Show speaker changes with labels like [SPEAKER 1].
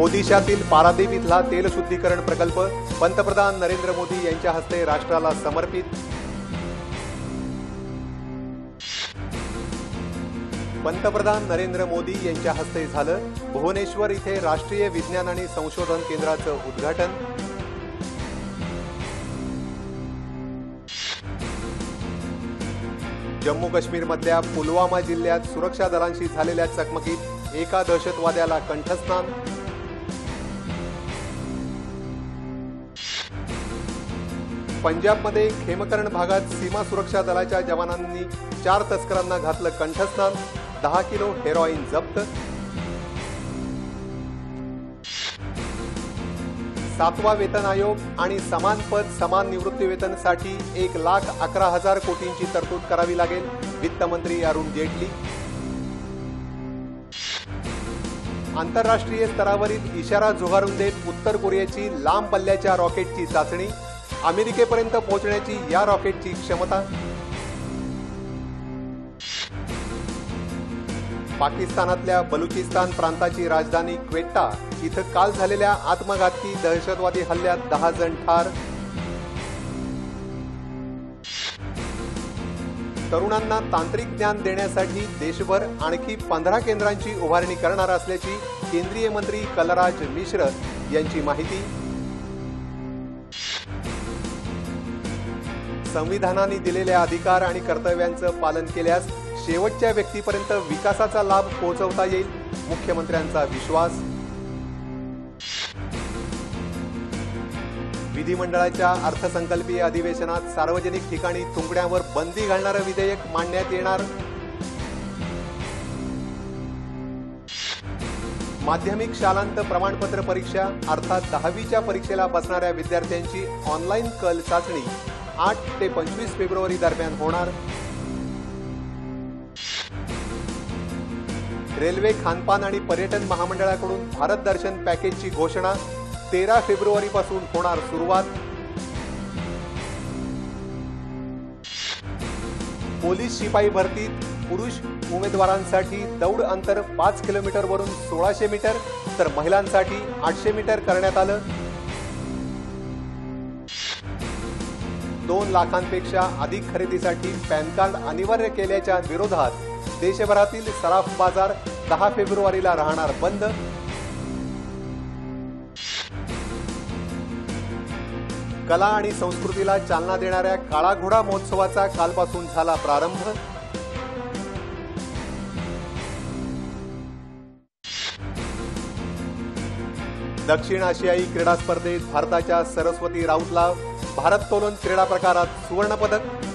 [SPEAKER 1] ओदिशातील पारादीप इथला तेल शुद्धीकरण प्रकल्प पंतप्रधान नरेंद्र मोदी यांच्या हस्ते राष्ट्राला समर्पित. पंतप्रधान नरेंद्र मोदी यांच्या हस्ते झालं भुवनेश्वर इथे राष्ट्रीय विज्ञान आणि संशोधन केंद्राचं उद्घाटन. जम्मू काश्मीरमधल्या पुलवामा जिल्ह्यात सुरक्षा दलांशी झालेल्या चकमकीत एका दहशतवाद्याला कंठस्नान पंजाबमध्ये खेमकरण भागात सीमा सुरक्षा दलाच्या जवानांनी चार तस्करांना घातलं कंठस्नान दहा किलो हेरॉईन जप्त. सातवा वेतन आयोग आणि समान पद समान निवृत्ती वेतनसाठी एक लाख अकरा हजार कोटींची तरतूद करावी लागेल वित्तमंत्री अरुण जेटली. आंतरराष्ट्रीय स्तरावरील इशारा झुगारून देत उत्तर कोरियाची लांब पल्ल्याच्या रॉकेटची चाचणी. अमेरिकेपर्यंत पोहोचण्याची या रॉकेटची क्षमता? पाकिस्तानातल्या बलुचिस्तान प्रांताची राजधानी क्वेटा इथं काल झालेल्या आत्मघातकी दहशतवादी हल्ल्यात दहा जण ठार. तरुणांना तांत्रिक ज्ञान देण्यासाठी देशभर आणखी पंधरा केंद्रांची उभारणी करणार असल्याची केंद्रीय मंत्री कलराज मिश्र यांची माहिती. संविधानाने दिलेल्या अधिकार आणि कर्तव्यांचं पालन केल्यास शेवटच्या व्यक्तीपर्यंत विकासाचा लाभ पोहोचवता येईल मुख्यमंत्र्यांचा विश्वास. विधिमंडळाच्या अर्थसंकल्पीय अधिवेशनात सार्वजनिक ठिकाणी तुंबड्यांवर बंदी घालणारं विधेयक मांडण्यात येणार. माध्यमिक शालांत प्रमाणपत्र परीक्षा अर्थात दहावीच्या परीक्षेला बसणाऱ्या विद्यार्थ्यांची ऑनलाईन कल चाचणी. आठ ते पंचवीस फेब्रुवारी दरम्यान होणार. रेल्वे खानपान आणि पर्यटन महामंडळाकडून भारत दर्शन पॅकेजची घोषणा. तेरा फेब्रुवारीपासून होणार सुरुवात. पोलीस शिपाई भरतीत पुरुष उमेदवारांसाठी दौड अंतर पाच किलोमीटरवरून सोळाशे मीटर तर महिलांसाठी आठशे मीटर करण्यात आलं. दोन लाखांपेक्षा अधिक खरेदीसाठी पॅन कार्ड अनिवार्य केल्याच्या विरोधात देशभरातील सराफ बाजार दहा फेब्रुवारीला राहणार बंद. कला आणि संस्कृतीला चालना देणाऱ्या काळा घोडा महोत्सवाचा कालपासून झाला प्रारंभ. दक्षिण आशियाई क्रीडा स्पर्धेत भारताच्या सरस्वती राऊतला भारत्तोलन क्रीडा प्रकारात सुवर्णपदक